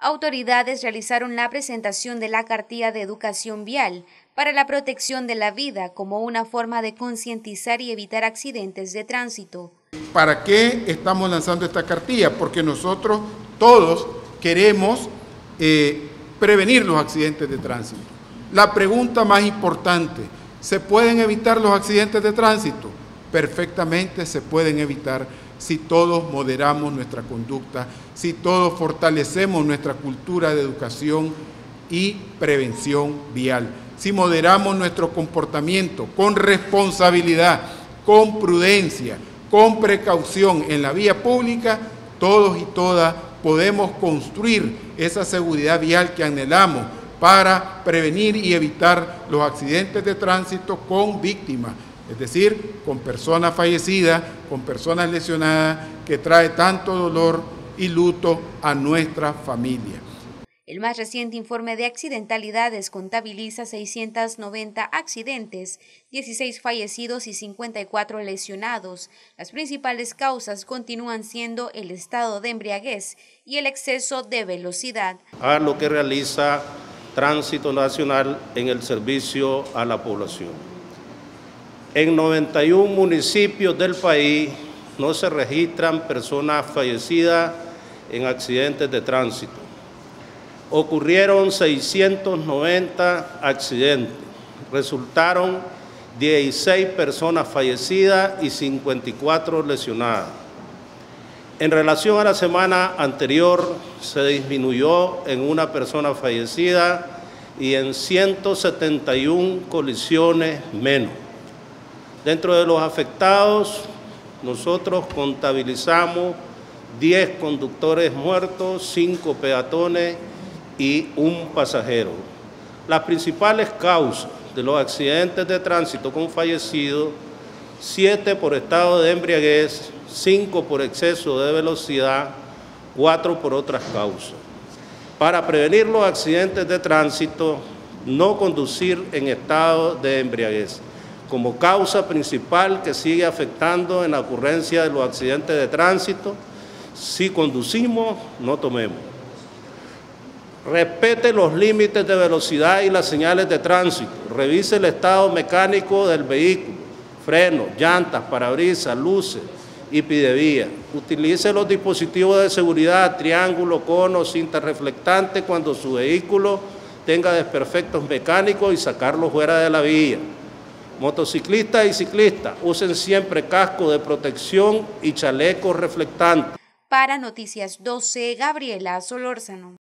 Autoridades realizaron la presentación de la cartilla de educación vial para la protección de la vida como una forma de concientizar y evitar accidentes de tránsito. ¿Para qué estamos lanzando esta cartilla? Porque nosotros todos queremos eh, prevenir los accidentes de tránsito. La pregunta más importante, ¿se pueden evitar los accidentes de tránsito? Perfectamente se pueden evitar si todos moderamos nuestra conducta, si todos fortalecemos nuestra cultura de educación y prevención vial, si moderamos nuestro comportamiento con responsabilidad, con prudencia, con precaución en la vía pública, todos y todas podemos construir esa seguridad vial que anhelamos para prevenir y evitar los accidentes de tránsito con víctimas es decir, con personas fallecidas, con personas lesionadas, que trae tanto dolor y luto a nuestra familia. El más reciente informe de accidentalidades contabiliza 690 accidentes, 16 fallecidos y 54 lesionados. Las principales causas continúan siendo el estado de embriaguez y el exceso de velocidad. A lo que realiza Tránsito Nacional en el servicio a la población. En 91 municipios del país no se registran personas fallecidas en accidentes de tránsito. Ocurrieron 690 accidentes. Resultaron 16 personas fallecidas y 54 lesionadas. En relación a la semana anterior, se disminuyó en una persona fallecida y en 171 colisiones menos. Dentro de los afectados, nosotros contabilizamos 10 conductores muertos, 5 peatones y un pasajero. Las principales causas de los accidentes de tránsito con fallecidos, 7 por estado de embriaguez, 5 por exceso de velocidad, 4 por otras causas. Para prevenir los accidentes de tránsito, no conducir en estado de embriaguez como causa principal que sigue afectando en la ocurrencia de los accidentes de tránsito. Si conducimos, no tomemos. Respete los límites de velocidad y las señales de tránsito. Revise el estado mecánico del vehículo, frenos, llantas, parabrisas, luces y pidevía. Utilice los dispositivos de seguridad, triángulo, cono, cinta reflectante cuando su vehículo tenga desperfectos mecánicos y sacarlo fuera de la vía. Motociclistas y ciclistas usen siempre casco de protección y chaleco reflectante. Para Noticias 12, Gabriela Solórzano.